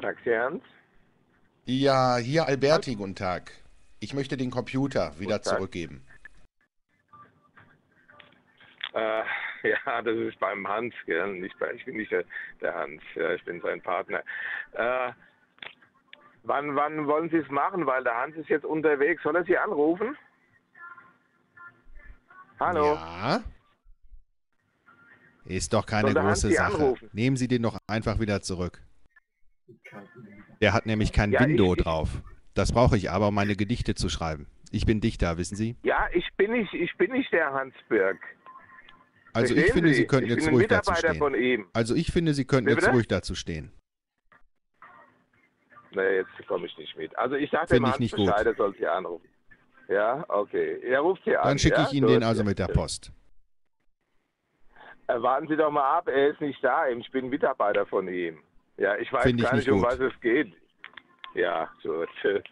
Taxi Hans. Ja, hier Alberti, guten Tag. Ich möchte den Computer wieder Tag. zurückgeben. Äh, ja, das ist beim Hans, gell? Nicht bei, ich bin nicht der, der Hans, ja, ich bin sein Partner. Äh, wann, wann wollen Sie es machen? Weil der Hans ist jetzt unterwegs. Soll er Sie anrufen? Hallo? Ja. Ist doch keine große Sache. anrufen? Nehmen Sie den doch einfach wieder zurück. Der hat nämlich kein Ja, Window ich- drauf. Das brauche ich aber, um meine Gedichte zu schreiben. Ich bin Dichter, wissen Sie? Ja, ich bin nicht, ich bin nicht der Hans Birk. Also ich finde, Sie Sie? könnten jetzt ruhig dazu stehen. Also ich finde, Sie könnten jetzt ruhig dazu stehen. Nee, jetzt komme ich nicht mit. Also ich sage dem ich Hans nicht. Bescheid, er soll Sie anrufen. Ja, okay. Er ruft Sie an. Dann schicke ja? ich Ihnen Gut. den also mit der Ja. Post. Äh, warten Sie doch mal ab, er ist nicht da. Ich bin Mitarbeiter von ihm. Ja, ich weiß Finde ich gar nicht, nicht um was es geht. Ja, gut. Tschüss.